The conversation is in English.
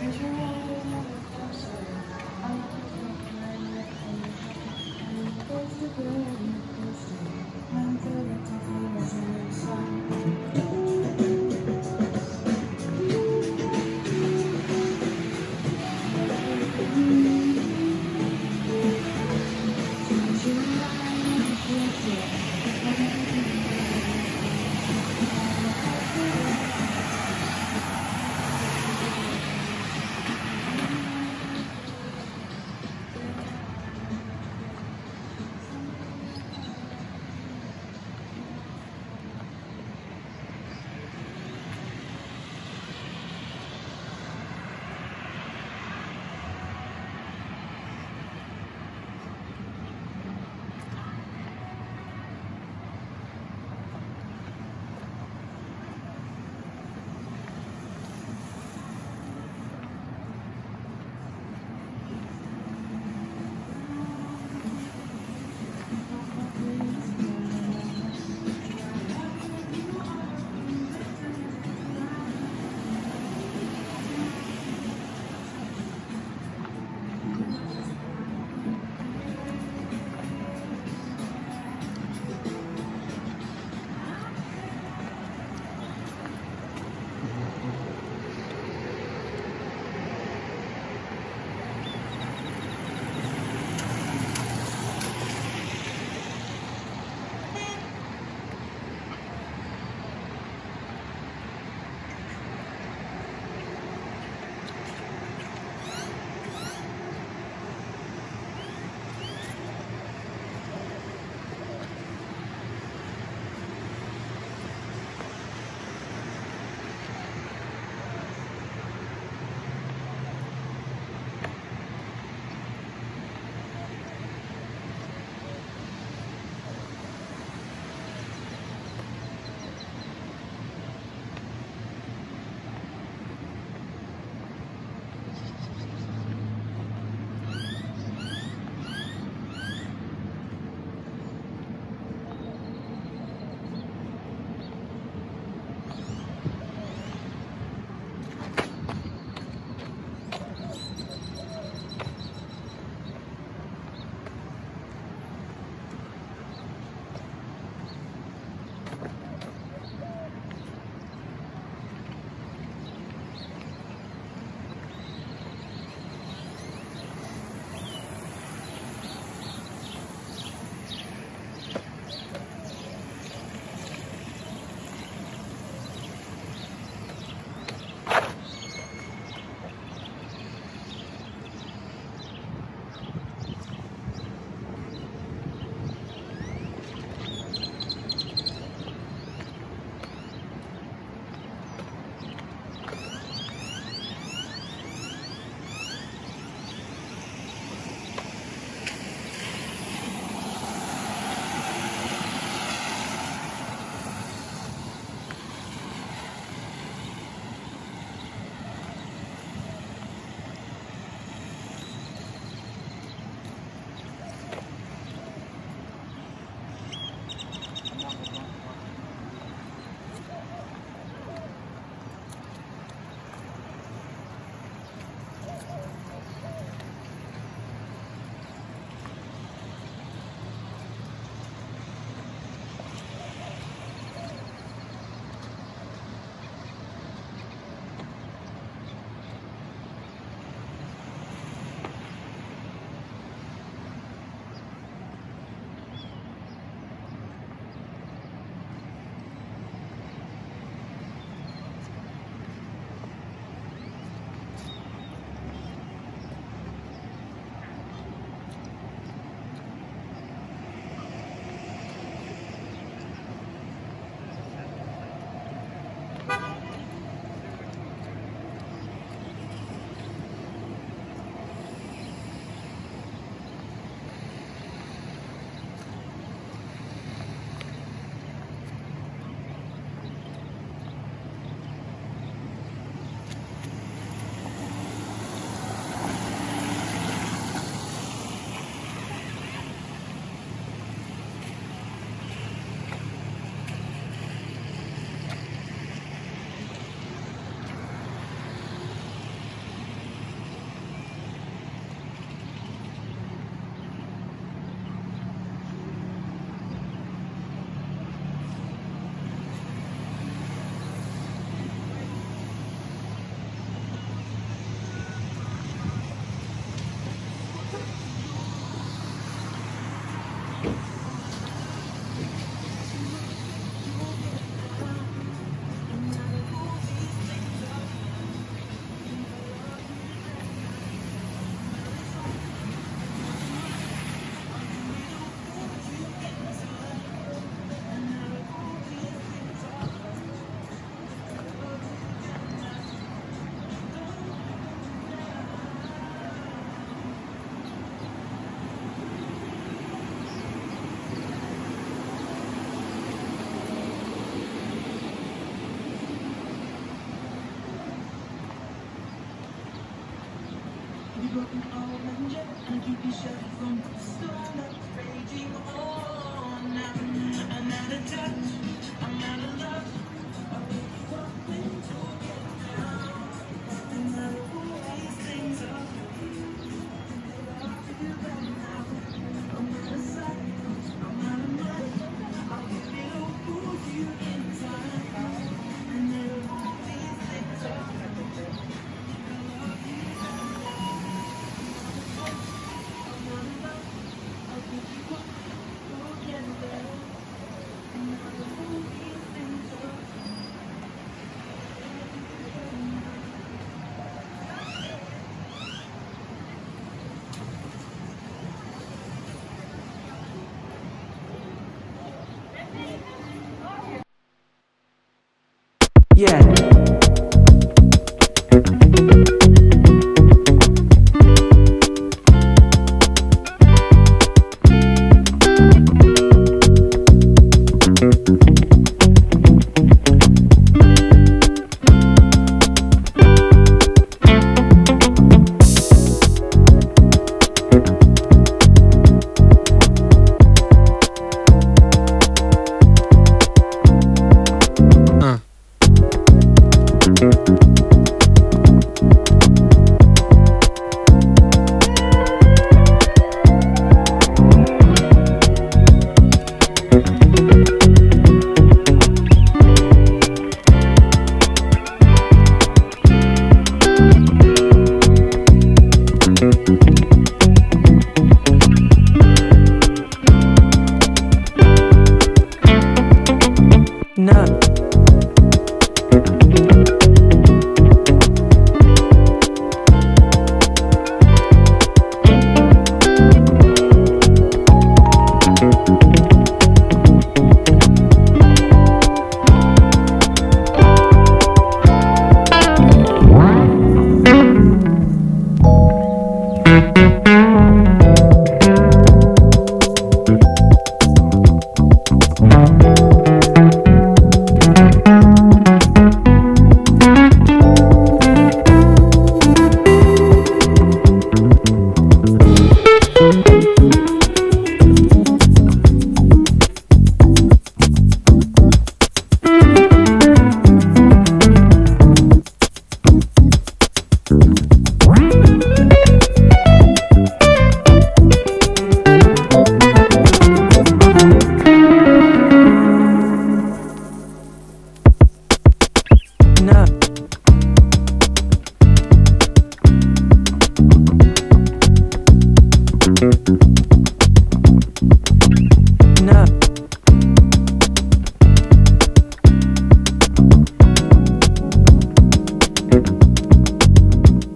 Did you uh, official from Yeah.